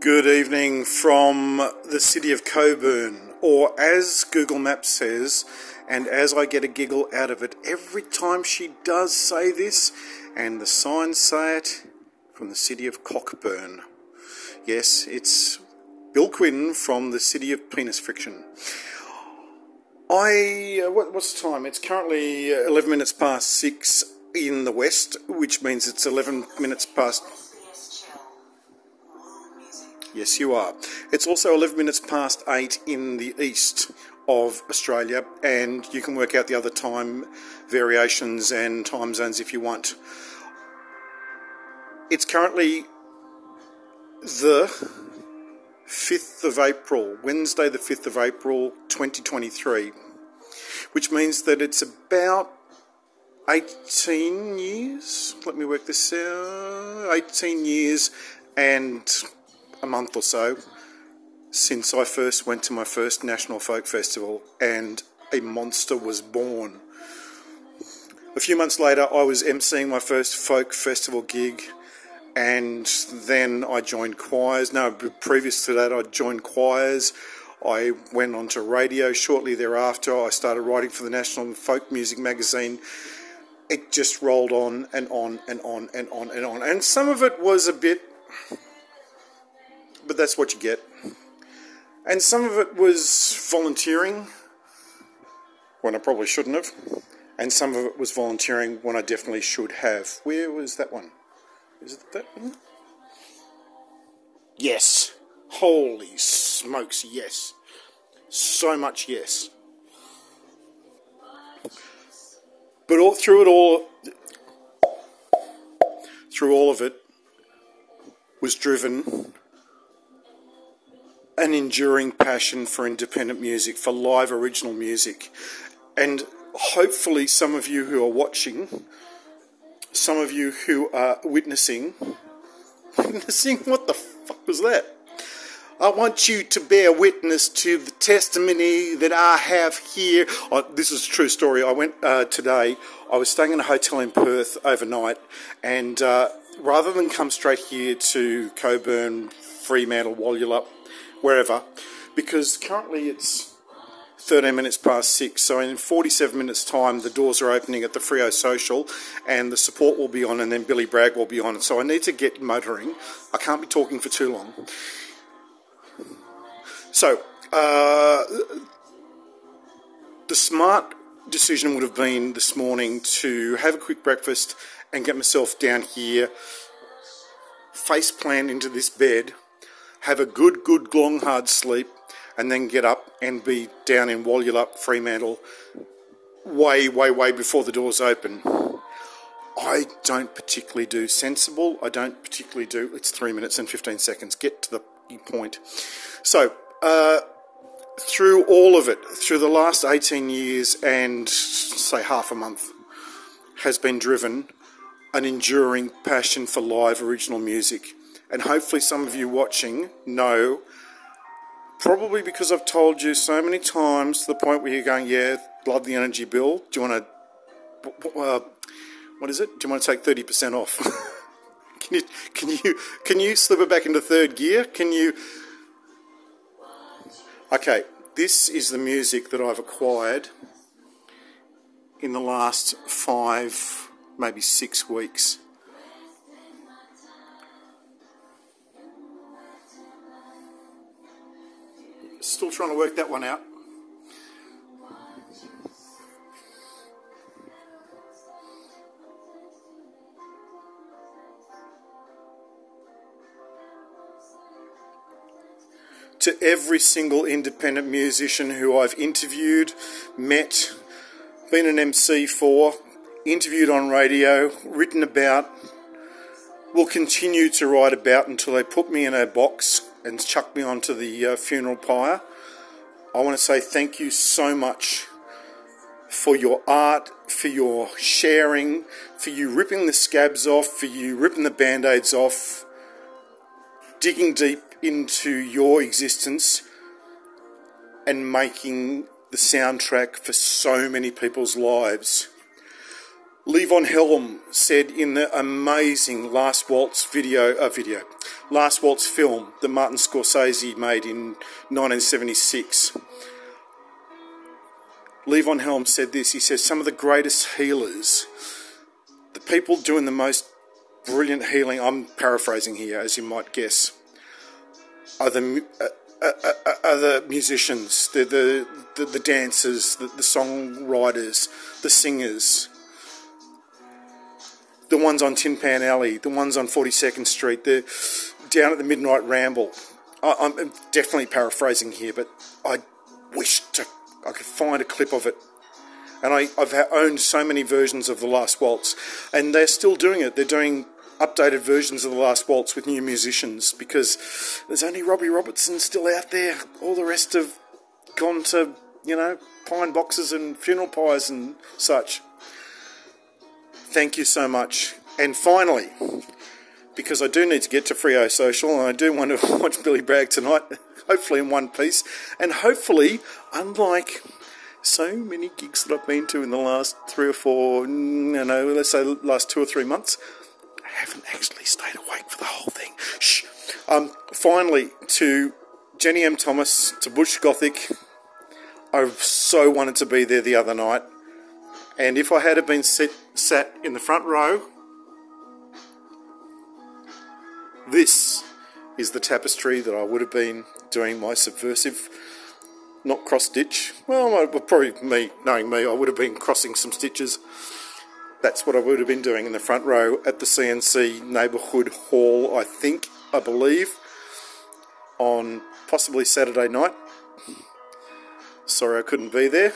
Good evening from the city of Coburn, or as Google Maps says, and as I get a giggle out of it every time she does say this, and the signs say it, from the city of Cockburn. Yes, it's Bill Quinn from the city of penis friction. I, uh, what, what's the time? It's currently uh, 11 minutes past 6 in the west, which means it's 11 minutes past Yes, you are. It's also 11 minutes past 8 in the east of Australia, and you can work out the other time variations and time zones if you want. It's currently the 5th of April, Wednesday, the 5th of April 2023, which means that it's about 18 years. Let me work this out 18 years and a month or so since I first went to my first National Folk Festival and a monster was born. A few months later, I was emceeing my first folk festival gig, and then I joined choirs. No, previous to that, I joined choirs. I went on to radio shortly thereafter. I started writing for the National Folk Music magazine. It just rolled on and on and on and on and on. And some of it was a bit that's what you get. And some of it was volunteering when I probably shouldn't have, and some of it was volunteering when I definitely should have. Where was that one? Is it that one? Yes. Holy smokes, yes. So much yes. But all through it all, through all of it, was driven an enduring passion for independent music, for live original music. And hopefully, some of you who are watching, some of you who are witnessing, witnessing, what the fuck was that? I want you to bear witness to the testimony that I have here. Oh, this is a true story. I went uh, today, I was staying in a hotel in Perth overnight, and uh, rather than come straight here to Coburn, Fremantle, Walyalup, wherever, because currently it's 13 minutes past six. So in 47 minutes' time, the doors are opening at the Freo Social, and the support will be on, and then Billy Bragg will be on. So I need to get motoring. I can't be talking for too long. So uh, the smart decision would have been this morning to have a quick breakfast and get myself down here, face plant into this bed have a good, good, long, hard sleep, and then get up and be down in Walyalup, Fremantle, way, way, way before the doors open. I don't particularly do sensible. I don't particularly do. It's three minutes and 15 seconds. Get to the point. So, uh, through all of it, through the last 18 years and say half a month, has been driven an enduring passion for live original music and hopefully some of you watching know, probably because I've told you so many times to the point where you're going, yeah, love the energy bill. Do you want to, uh, what is it? Do you want to take 30% off? can you, can you, can you slip it back into third gear? Can you, okay, this is the music that I've acquired in the last five, maybe six weeks. Still trying to work that one out. To every single independent musician who I've interviewed, met, been an MC for, interviewed on radio, written about, will continue to write about until they put me in a box and chuck me onto the uh, funeral pyre. I want to say thank you so much for your art, for your sharing, for you ripping the scabs off, for you ripping the band aids off, digging deep into your existence and making the soundtrack for so many people's lives. Levon Helm said in the amazing Last Waltz video, uh, video, Last Waltz film that Martin Scorsese made in 1976. Levon Helm said this. He says some of the greatest healers, the people doing the most brilliant healing. I'm paraphrasing here, as you might guess. Are the uh, uh, uh, are the musicians, the the the, the dancers, the, the songwriters, the singers, the ones on Tin Pan Alley, the ones on 42nd Street, the down at the Midnight Ramble. I, I'm definitely paraphrasing here, but I wish to, I could find a clip of it. And I, I've owned so many versions of The Last Waltz, and they're still doing it. They're doing updated versions of The Last Waltz with new musicians because there's only Robbie Robertson still out there. All the rest have gone to, you know, pine boxes and funeral pyres and such. Thank you so much. And finally, because I do need to get to Freo Social and I do want to watch Billy Bragg tonight, hopefully in one piece, and hopefully, unlike so many gigs that I've been to in the last three or four, you know, let's say last two or three months, I haven't actually stayed awake for the whole thing. Shh. Um, finally, to Jenny M. Thomas, to Bush Gothic, I so wanted to be there the other night. And if I had been sit, sat in the front row, this is the tapestry that I would have been doing my subversive, not cross stitch. Well, probably me, knowing me, I would have been crossing some stitches. That's what I would have been doing in the front row at the CNC Neighbourhood Hall, I think, I believe, on possibly Saturday night. Sorry I couldn't be there.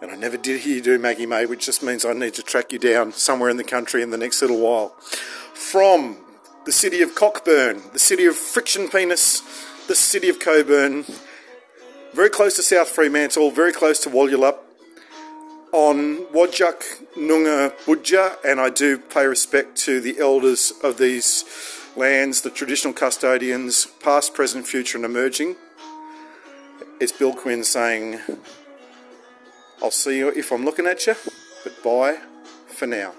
And I never did hear you do Maggie May, which just means I need to track you down somewhere in the country in the next little while. From the city of Cockburn, the city of Friction Penis, the city of Coburn, very close to South Fremantle, very close to Walyalup, on Whadjuk Noongar Boodja, and I do pay respect to the elders of these lands, the traditional custodians, past, present, future, and emerging. It's Bill Quinn saying, I'll see you if I'm looking at you, but bye for now.